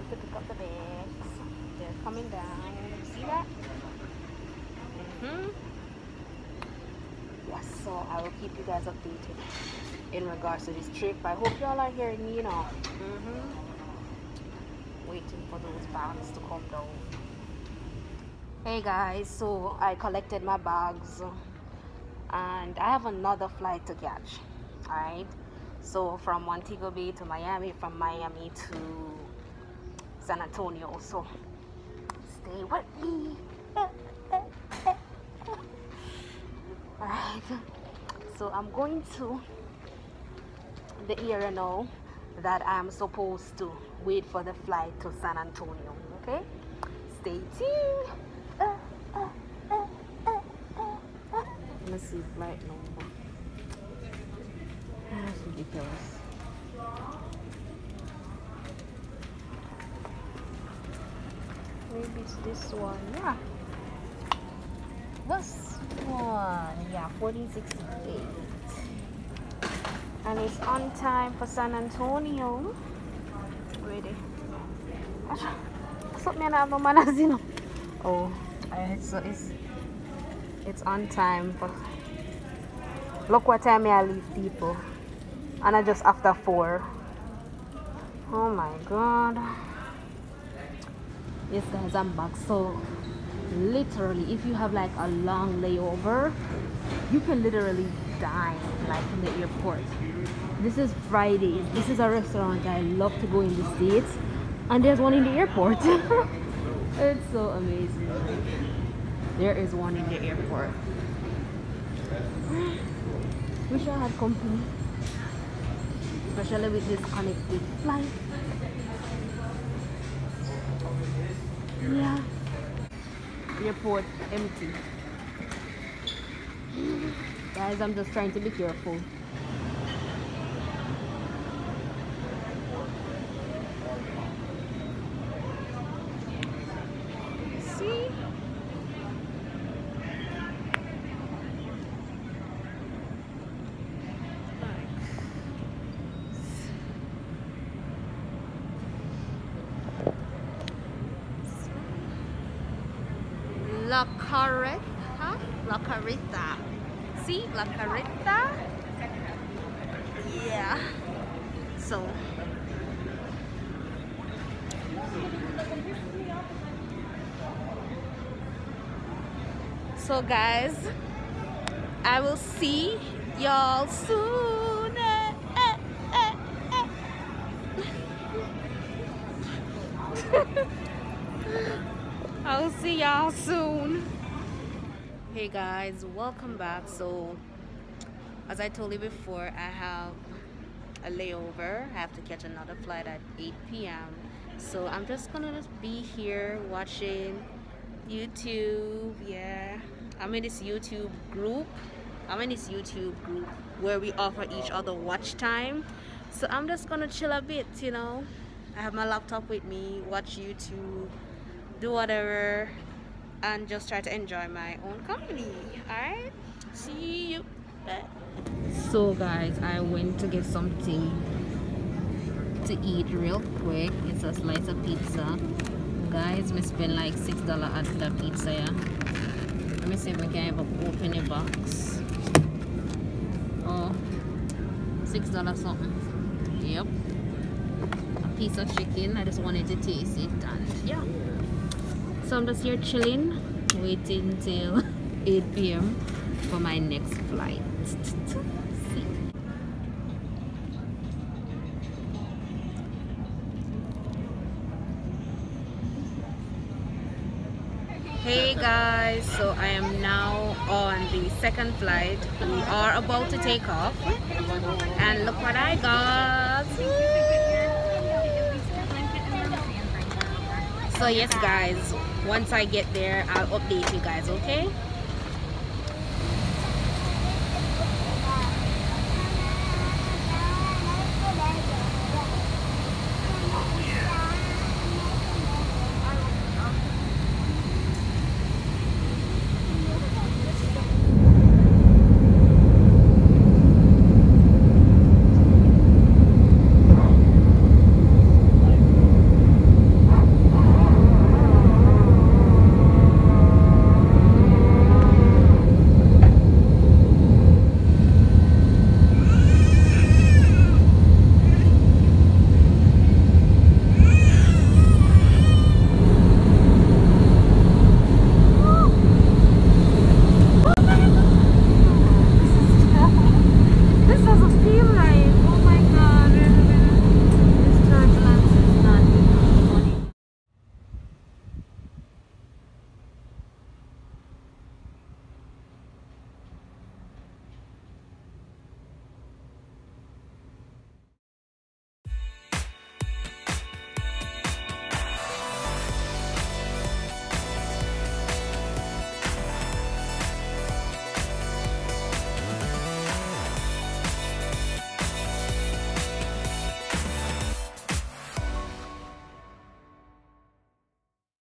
time to pick up the bags. They're coming down. You see that? Mm-hmm. Yes, so I will keep you guys updated in regards to this trip. I hope y'all are hearing me, you know. Mm-hmm. Waiting for those bags to come down. Hey guys, so I collected my bags and I have another flight to catch. Alright, so from Montego Bay to Miami, from Miami to San Antonio. So stay with me. Alright, so I'm going to the area now that I'm supposed to wait for the flight to San Antonio. Okay, stay tuned. Let me see flight number. That's ridiculous. Maybe it's this one. Yeah. This one. Yeah, 1468. And it's on time for San Antonio. Ready. Oh, it's, it's, it's on time. But look what time I leave people. And I just after four. Oh my god. Yes guys, I'm back. So literally if you have like a long layover, you can literally dine like in the airport. This is Fridays. This is a restaurant I love to go in the States. And there's one in the airport. it's so amazing there is one in the airport wish I had company especially with this connected flight yeah. Airport empty. Guys I'm just trying to be careful La Carreta, La Carreta. See, La Carreta. Yeah. So. So guys, I will see y'all soon. Eh, eh, eh, I'll see y'all soon. Hey guys, welcome back. So, as I told you before, I have a layover. I have to catch another flight at 8 p.m. So I'm just gonna just be here watching YouTube. Yeah, I'm in this YouTube group. I'm in this YouTube group where we offer each other watch time. So I'm just gonna chill a bit, you know. I have my laptop with me, watch YouTube do whatever and just try to enjoy my own company. Alright see you. So guys i went to get something to eat real quick. It's a slice of pizza. Guys we spend like six dollar at the pizza yeah? Let me see if we can open the box. Oh six dollar something. Yep. A piece of chicken. I just wanted to taste it and yeah so i'm just here chilling waiting till 8 p.m for my next flight. Hey guys so i am now on the second flight. We are about to take off. And look what i got so yes guys once I get there I'll update you guys okay